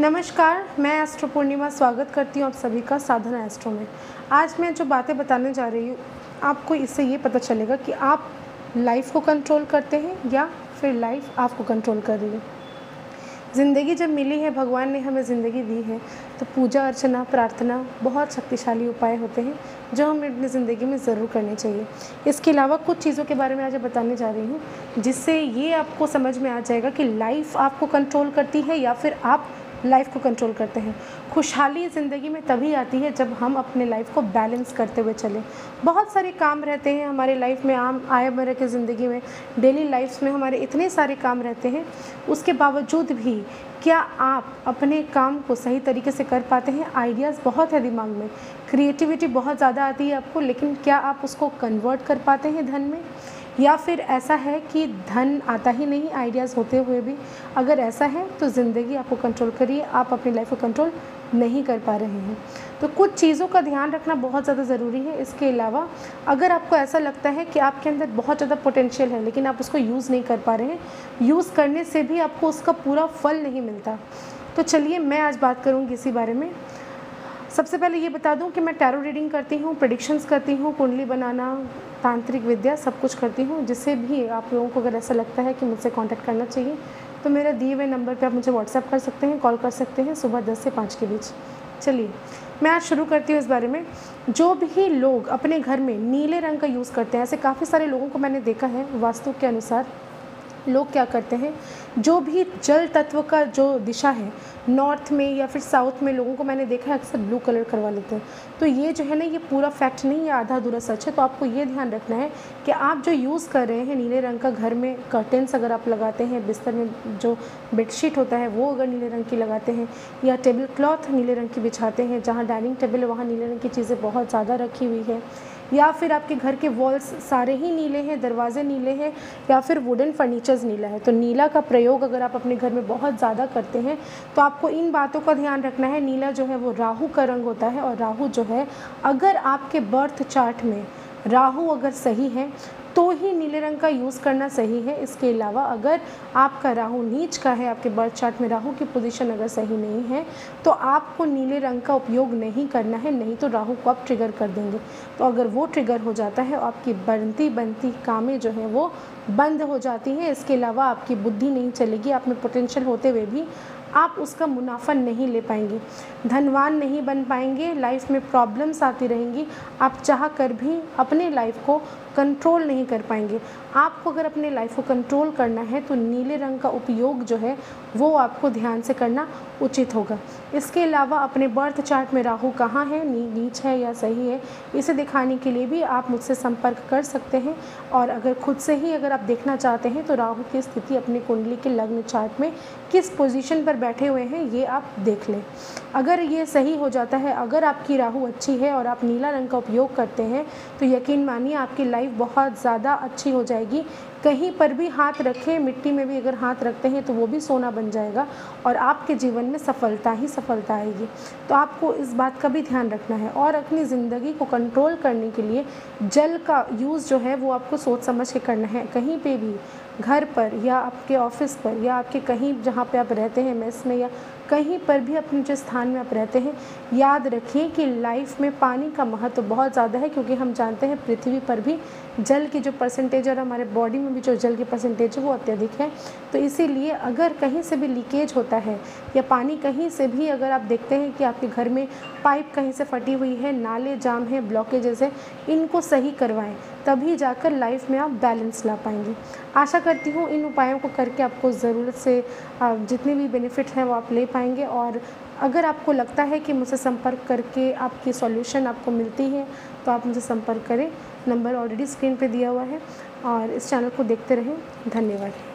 नमस्कार, मैं एस्ट्रो पूर्णिमा स्वागत करती हूँ आप सभी का साधना एस्ट्रो में। आज मैं जो बातें बताने जा रही हूँ, आपको इससे ये पता चलेगा कि आप लाइफ को कंट्रोल करते हैं या फिर लाइफ आपको कंट्रोल कर रही है। ज़िंदगी जब मिली है, भगवान ने हमें ज़िंदगी दी है तो पूजा, अर्चना, प्रार्थना बहुत शक्तिशाली उपाय होते हैं, जो हमें अपनी ज़िंदगी में ज़रूर करने चाहिए। इसके अलावा कुछ चीज़ों के बारे में आज बताने जा रही हूँ, जिससे ये आपको समझ में आ जाएगा कि लाइफ आपको कंट्रोल करती है या फिर आप लाइफ को कंट्रोल करते हैं। खुशहाली ज़िंदगी में तभी आती है जब हम अपने लाइफ को बैलेंस करते हुए चलें। बहुत सारे काम रहते हैं हमारे लाइफ में, आम आए मरे की ज़िंदगी में, डेली लाइफ में हमारे इतने सारे काम रहते हैं। उसके बावजूद भी क्या आप अपने काम को सही तरीके से कर पाते हैं? आइडियाज़ बहुत है दिमाग में। क्रिएटिविटी बहुत ज़्यादा आती है आपको, लेकिन क्या आप उसको कन्वर्ट कर पाते हैं धन में? या फिर ऐसा है कि धन आता ही नहीं आइडियाज़ होते हुए भी? अगर ऐसा है तो ज़िंदगी आपको कंट्रोल करिए। आप अपनी लाइफ को कंट्रोल नहीं कर पा रहे हैं। तो कुछ चीज़ों का ध्यान रखना बहुत ज़्यादा ज़रूरी है। इसके अलावा, अगर आपको ऐसा लगता है कि आपके अंदर बहुत ज़्यादा पोटेंशियल है, लेकिन आप उसको यूज़ नहीं कर पा रहे हैं यूज़ करने से भी आपको उसका पूरा फल नहीं मिलता। तो चलिए, मैं आज बात करूँगी इसी बारे में। सबसे पहले ये बता दूँ कि मैं टैरो रीडिंग करती हूँ प्रडिक्शंस करती हूँ, कुंडली बनाना, तांत्रिक विद्या, सब कुछ करती हूँ, जिससे भी आप लोगों को अगर ऐसा लगता है कि मुझसे कांटेक्ट करना चाहिए तो मेरे दिए हुए नंबर पे आप मुझे व्हाट्सअप कर सकते हैं कॉल कर सकते हैं सुबह दस से पाँच के बीच। चलिए, मैं आज शुरू करती हूँ इस बारे में। जो भी लोग अपने घर में नीले रंग का यूज़ करते हैं, ऐसे काफ़ी सारे लोगों को मैंने देखा है वास्तु के अनुसार। लोग क्या करते हैं? जो भी जल तत्व का जो दिशा है नॉर्थ में या फिर साउथ में लोगों को मैंने देखा है, अक्सर ब्लू कलर करवा लेते हैं। तो ये जो है ना, ये पूरा फैक्ट नहीं है, आधा अधूरा सच है। तो आपको ये ध्यान रखना है कि आप जो यूज़ कर रहे हैं नीले रंग का घर में कर्टेंस अगर आप लगाते हैं, बिस्तर में जो बेडशीट होता है, वो अगर नीले रंग की लगाते हैं, या टेबल क्लॉथ नीले रंग की बिछाते हैं, जहाँ डाइनिंग टेबल है, वहाँ नीले रंग की चीज़ें बहुत ज़्यादा रखी हुई है। या फिर आपके घर के वॉल्स सारे ही नीले हैं, दरवाजे नीले हैं, या फिर वुडन फर्नीचर्स नीला है। तो नीला का प्रयोग अगर आप अपने घर में बहुत ज़्यादा करते हैं तो आपको इन बातों का ध्यान रखना है। नीला जो है वो राहु का रंग होता है और राहु जो है, अगर आपके बर्थ चार्ट में राहु अगर सही है तो ही नीले रंग का यूज़ करना सही है। इसके अलावा अगर आपका राहु नीच का है, आपके बर्थ चार्ट में राहु की पोजीशन अगर सही नहीं है तो आपको नीले रंग का उपयोग नहीं करना है, नहीं तो राहु को आप ट्रिगर कर देंगे। तो अगर वो ट्रिगर हो जाता है, आपकी बनती बनती कामें जो हैं, वो बंद हो जाती हैं। इसके अलावा आपकी बुद्धि नहीं चलेगी, आप में पोटेंशियल होते हुए भी आप उसका मुनाफा नहीं ले पाएँगे। धनवान नहीं बन पाएँगे लाइफ में प्रॉब्लम्स आती रहेंगी। आप चाह कर भी अपने लाइफ को कंट्रोल नहीं कर पाएँगे। आपको अगर अपने लाइफ को कंट्रोल करना है तो नीले रंग का उपयोग जो है वो आपको ध्यान से करना उचित होगा। इसके अलावा अपने बर्थ चार्ट में राहु कहाँ है? नी, नीच है या सही है? इसे दिखाने के लिए भी आप मुझसे संपर्क कर सकते हैं। और अगर खुद से ही अगर आप देखना चाहते हैं तो राहु की स्थिति अपनी कुंडली के लग्न चार्ट में किस पोजीशन पर बैठे हुए हैं ये आप देख लें। अगर ये सही हो जाता है अगर आपकी राहु अच्छी है और आप नीला रंग का उपयोग करते हैं तो यकीन मानिए आपकी लाइफ बहुत ज़्यादा अच्छी हो जाएगी। कहीं पर भी हाथ रखें, मिट्टी में भी अगर हाथ रखते हैं तो वो भी सोना बन जाएगा और आपके जीवन में सफलता ही सफलता आएगी। तो आपको इस बात का भी ध्यान रखना है और अपनी ज़िंदगी को कंट्रोल करने के लिए जल का यूज़ जो है वो आपको सोच समझ के करना है। कहीं पे भी, घर पर या आपके ऑफ़िस पर या आपके कहीं जहाँ पे आप रहते हैं, मेस में या कहीं पर भी अपने जिस स्थान में आप रहते हैं, याद रखिए कि लाइफ में पानी का महत्व बहुत ज़्यादा है, क्योंकि हम जानते हैं पृथ्वी पर भी जल की जो परसेंटेज और हमारे बॉडी में भी जो जल की परसेंटेज है, वो अत्यधिक है। तो इसीलिए अगर कहीं से भी लीकेज होता है, या पानी कहीं से भी अगर आप देखते हैं कि आपके घर में पाइप कहीं से फटी हुई है, नाले जाम है ब्लॉकेजेस है, इनको सही करवाएँ, तभी जाकर लाइफ में आप बैलेंस ला पाएँगे। आशा करती हूँ इन उपायों को करके आपको ज़रूरत से जितने भी बेनिफिट हैं, वो आप ले पाएँगे और अगर आपको लगता है कि मुझसे संपर्क करके आपकी सॉल्यूशन आपको मिलती है तो आप मुझे संपर्क करें। नंबर ऑलरेडी स्क्रीन पे दिया हुआ है और इस चैनल को देखते रहें। धन्यवाद।